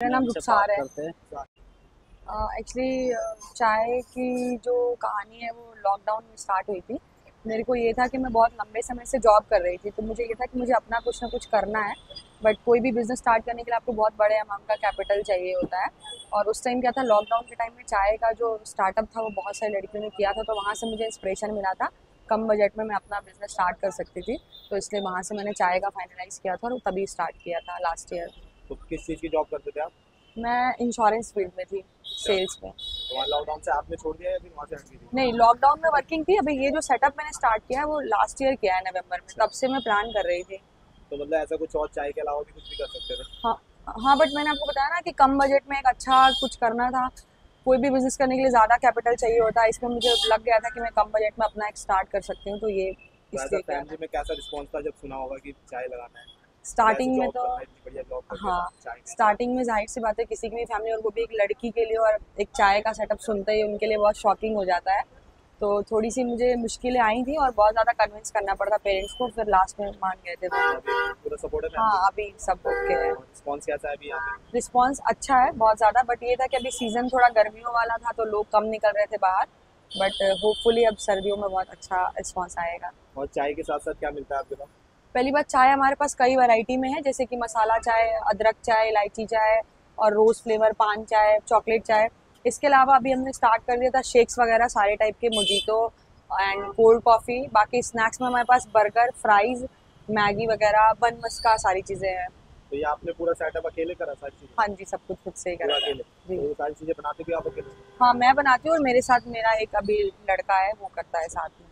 मेरा नाम रुखसार है। हैं। एक्चुअली चाय की जो कहानी है वो लॉकडाउन में स्टार्ट हुई थी। मेरे को ये था कि मैं बहुत लंबे समय से जॉब कर रही थी तो मुझे ये था कि मुझे अपना कुछ ना कुछ करना है। बट कोई भी बिज़नेस स्टार्ट करने के लिए आपको बहुत बड़े अमाउंट का कैपिटल चाहिए होता है। और उस टाइम क्या था लॉकडाउन के टाइम में चाय का जो स्टार्टअप था वो बहुत सारी लड़कियों ने किया था तो वहाँ से मुझे इंस्पिरेशन मिला था। कम बजट में मैं अपना बिज़नेस स्टार्ट कर सकती थी तो इसलिए वहाँ से मैंने चाय का फाइनलाइज किया था और तभी स्टार्ट किया था लास्ट ईयर तो किस चीज़ की जॉब करते थे आप? मैं इंश्योरेंस फ़ील्ड में थी सेल्स में। तो लॉकडाउन से आपने छोड़ दिया या फिर वहाँ से हट गई नहीं लॉकडाउन में वर्किंग थी। अभी ये जो सेटअप मैंने स्टार्ट किया है वो लास्ट ईयर किया है नवंबर में। तब से मैं प्लान कर रही थी। तो मतलब ऐसा कुछ और चाय के अलावा भी कुछ भी कर सकते थे? हाँ हाँ बट मैंने आपको बताया ना कि कम बजट में एक अच्छा कुछ करना था। कोई भी बिज़नेस करने के लिए ज़्यादा कैपिटल चाहिए होता। है इसमें मुझे लग गया था कि मैं कम बजट में अपना एक स्टार्ट कर सकती हूँ तो ये तो फैमिली में कैसा रिस्पॉन्स था जब सुना होगा कि चाय लगाना है? स्टार्टिंग में तो है, स्टार्टिंग में ज़ाहिर सी बात है किसी की भी फैमिली और वो भी एक लड़की के लिए और एक चाय का सेटअप सुनते ही उनके लिए बहुत शॉकिंग हो जाता है। तो थोड़ी सी मुझे मुश्किलें आई थी और बहुत ज़्यादा कन्विंस करना पड़ा पेरेंट्स को फिर लास्ट में मान गए थे है हाँ अभी सब ओके है। रिस्पॉन्स अच्छा है बहुत ज़्यादा बट ये था कि अभी सीज़न थोड़ा गर्मियों वाला था तो लोग कम निकल रहे थे बाहर। बट होपफुली अब सर्दियों में बहुत अच्छा रिस्पॉन्स आएगा। और चाय के साथ साथ क्या मिलता है आपके पास? पहली बात चाय हमारे पास कई वैरायटी में है जैसे कि मसाला चाय अदरक चाय इलायची चाय और रोज़ फ्लेवर पान चाय चॉकलेट चाय। इसके अलावा अभी हमने स्टार्ट कर दिया था शेक्स वगैरह सारे टाइप के मोजीतो एंड कोल्ड कॉफ़ी बाकी स्नैक्स में हमारे पास बर्गर फ्राइज़ मैगी वगैरह बन मस्का सारी चीज़ें हैं। तो ये आपने पूरा सेटअप अकेले करा सारी चीज़ें? हाँ जी सब कुछ खुद से ही करा अकेले? जी। तो सारी चीज़ें बनाते भी आप अकेले? हाँ मैं बनाती हूँ और मेरे साथ मेरा एक अभी लड़का है वो करता है साथ में।